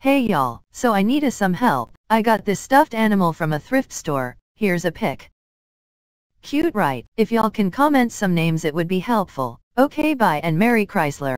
Hey y'all, so I needa some help, I got this stuffed animal from a thrift store, here's a pic. Cute right, if y'all can comment some names it would be helpful, okay bye and Merry Chrysler.